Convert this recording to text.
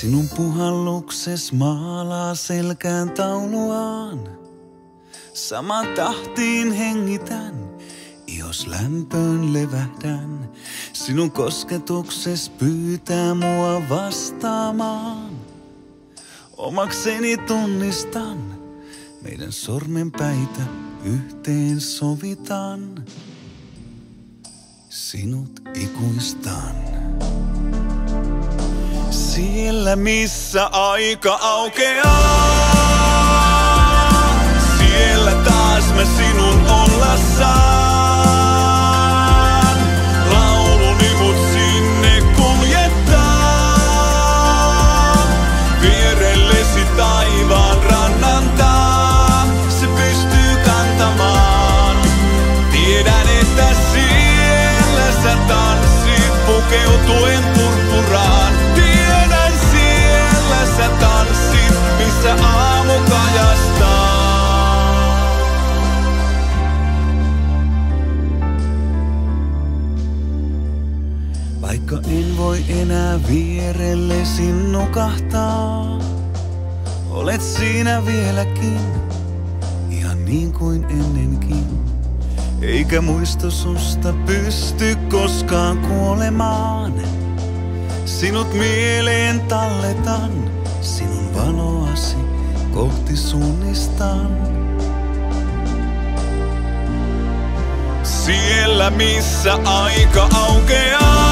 Sinun puhallukses maalaa selkään tauluaan. Sama tahtiin hengitän, jos lämpöön levähdän. Sinun kosketukses pyytää mua vastaamaan. Omakseni tunnistan, meidän sormenpäitä yhteen sovitaan. Sinut ikuistan. Siellä missä aika aukeaa, Vaikka en voi enää vierellesi nukahtaa, olet siinä vieläkin, ihan niin kuin ennenkin. Eikä muisto susta pysty koskaan kuolemaan. Sinut mieleen talletan, sinun valoasi kohti suunnistan. Siellä missä aika aukeaa,